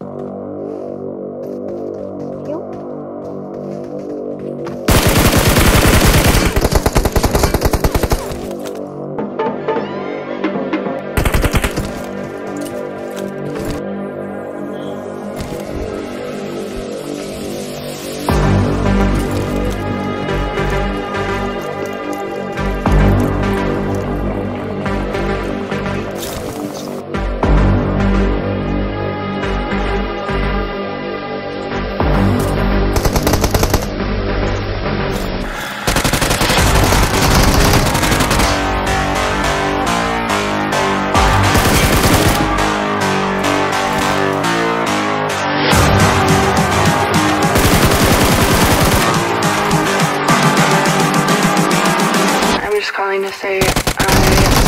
you going to say I